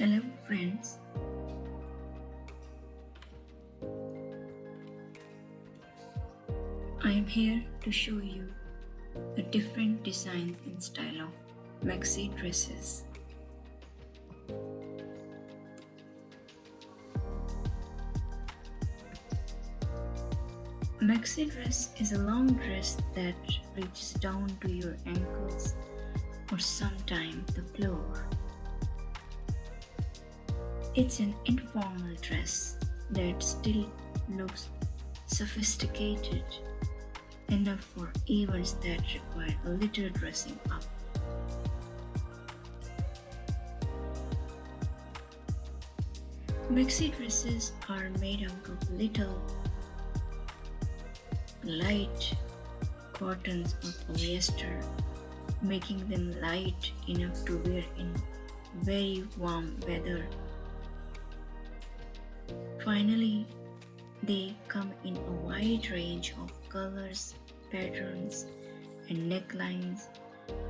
Hello, friends. I am here to show you a different design and style of maxi dresses. Maxi dress is a long dress that reaches down to your ankles or sometimes the floor. It's an informal dress that still looks sophisticated enough for events that require a little dressing up. Maxi dresses are made out of little light cottons or polyester, making them light enough to wear in very warm weather. Finally, they come in a wide range of colors, patterns, and necklines,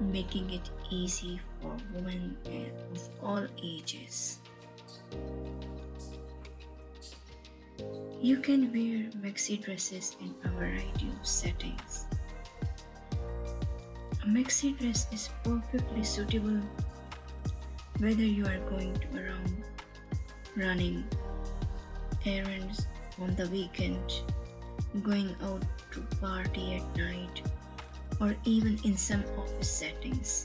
making it easy for women of all ages. You can wear maxi dresses in a variety of settings. A maxi dress is perfectly suitable whether you are going to around running errands on the weekend, going out to party at night, or even in some office settings.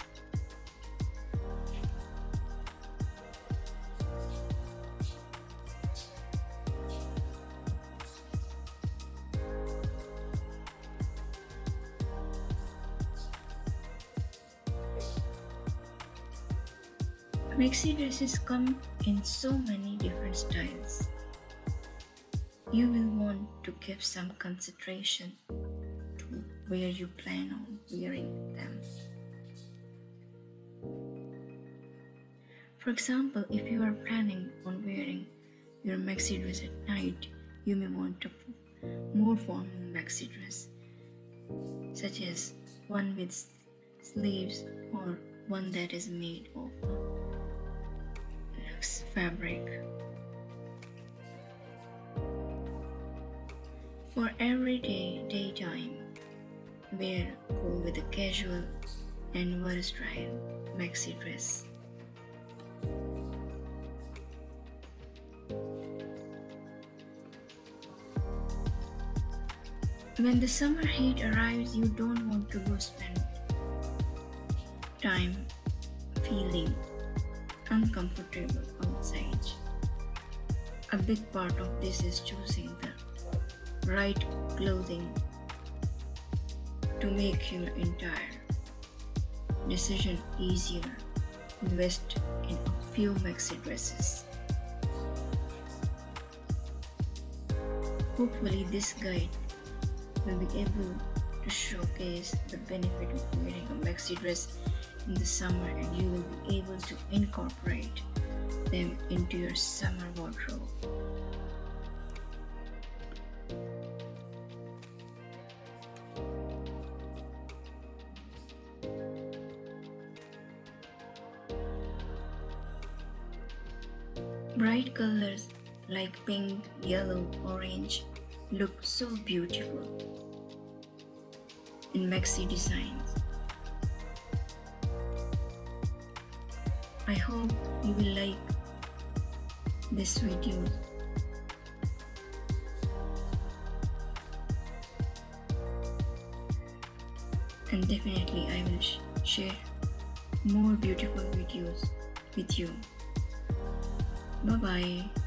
Maxi dresses come in so many different styles. You will want to give some consideration to where you plan on wearing them. For example, if you are planning on wearing your maxi dress at night, you may want a more formal maxi dress, such as one with sleeves or one that is made of luxe fabric. For everyday daytime, wear go with a casual and versatile maxi dress. When the summer heat arrives, you don't want to go spend time feeling uncomfortable outside. A big part of this is choosing the right clothing to make your entire decision easier. Invest in a few maxi dresses. Hopefully, this guide will be able to showcase the benefit of wearing a maxi dress in the summer and you will be able to incorporate them into your summer wardrobe. Bright colors like pink, yellow, orange look so beautiful in maxi designs. I hope you will like this video. And definitely I will sh share more beautiful videos with you. Bye bye.